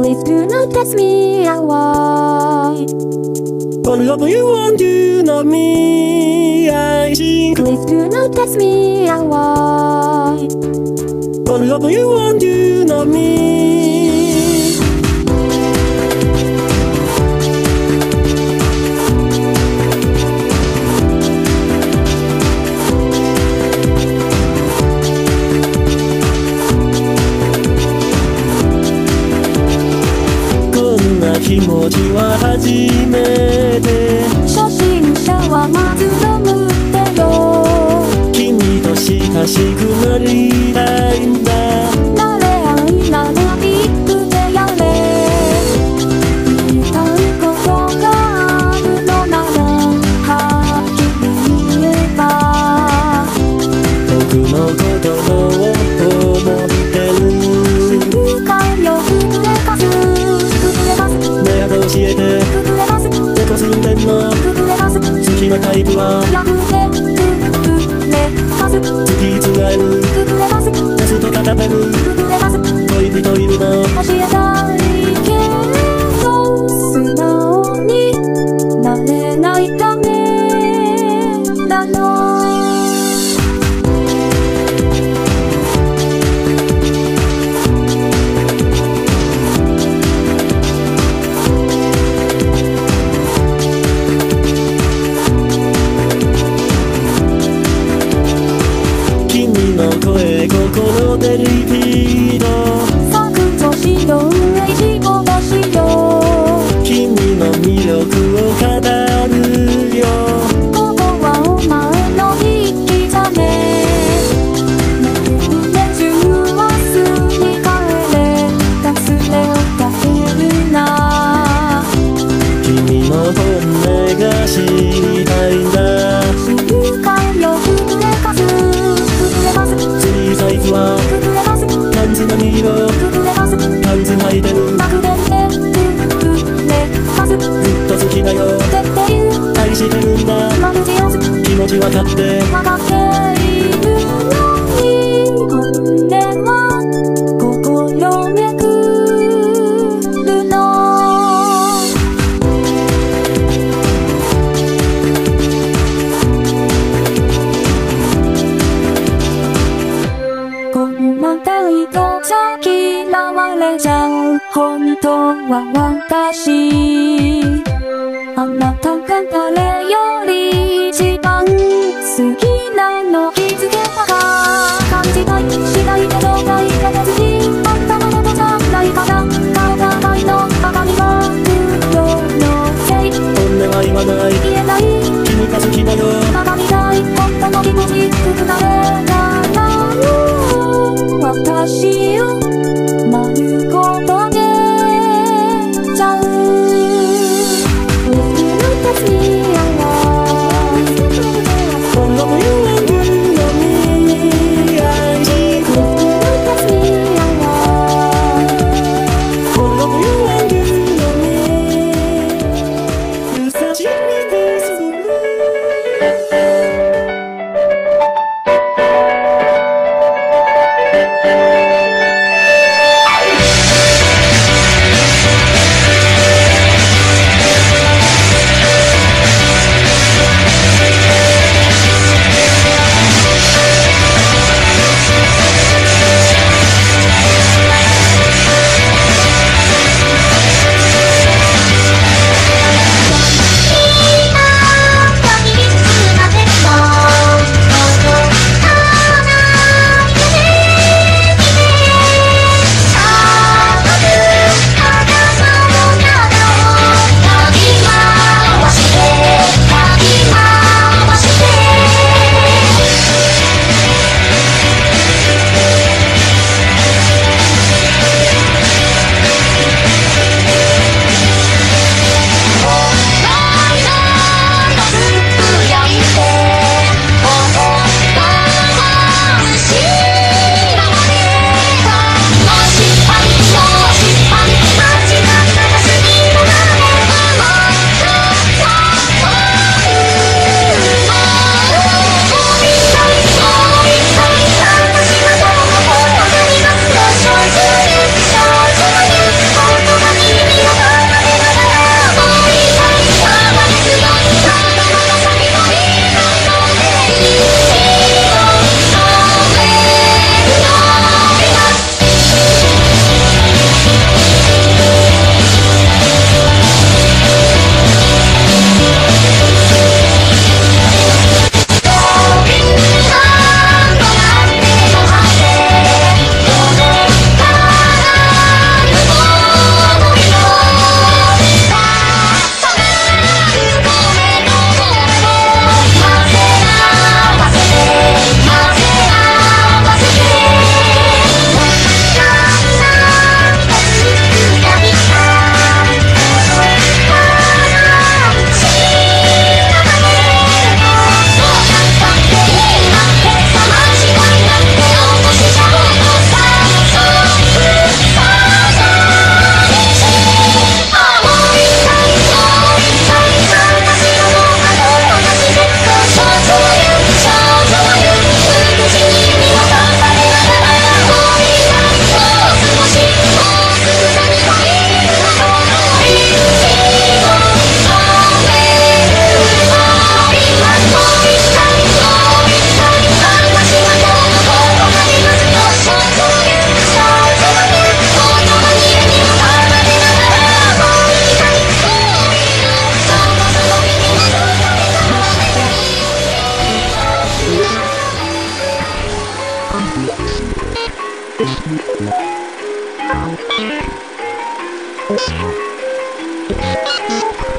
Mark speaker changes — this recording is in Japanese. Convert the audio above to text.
Speaker 1: Please do not text me, I
Speaker 2: won't. Love you want do not me, I think.
Speaker 1: Please do not text me, I
Speaker 2: won't. Love you want do not me. 初めて。
Speaker 1: 初心者はまず眠むけど
Speaker 2: 君と親しくなり
Speaker 1: は
Speaker 2: 僕
Speaker 1: が
Speaker 2: 好きなタイプは好きる僕と語
Speaker 1: れる
Speaker 2: は好き
Speaker 1: 恋人い
Speaker 2: る
Speaker 1: の教えたい本当は私
Speaker 2: Thank
Speaker 1: you.